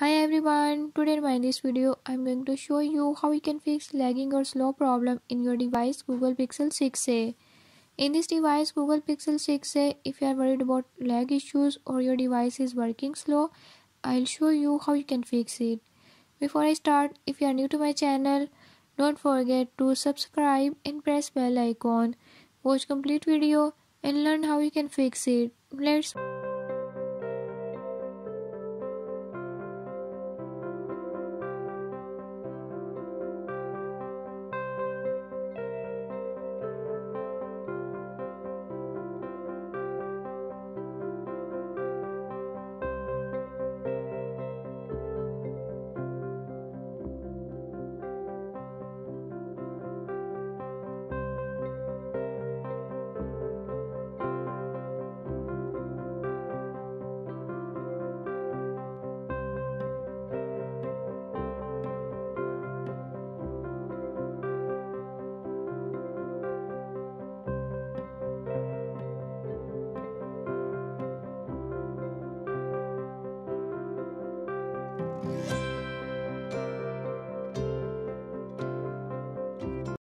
Hi everyone, today in this video I'm going to show you how you can fix lagging or slow problem in your device Google Pixel 6a. In this device Google Pixel 6a, if you are worried about lag issues or your device is working slow, I'll show you how you can fix it. Before I start, if you are new to my channel, don't forget to subscribe and press bell icon. Watch complete video and learn how you can fix it. Let's